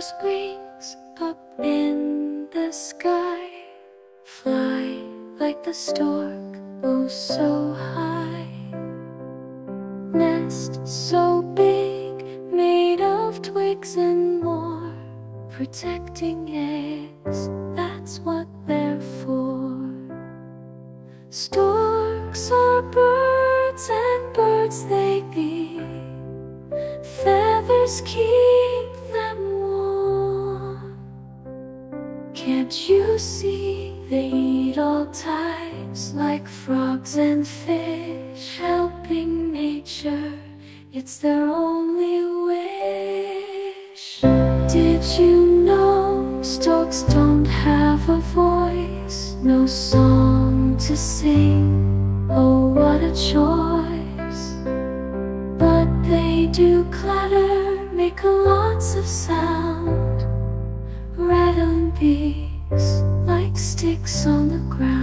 those wings up in the sky. Fly like the stork, oh so high. Nest so big, made of twigs and more. Protecting eggs, that's what they're for. Storks are birds and birds they be. Feathers keep Can't you see they eat all types like frogs and fish, helping nature? It's their only wish. Did you know storks don't have a voice, no song to sing? Oh, what a choice! But they do clatter, make lots of sound, rattling like sticks on the ground.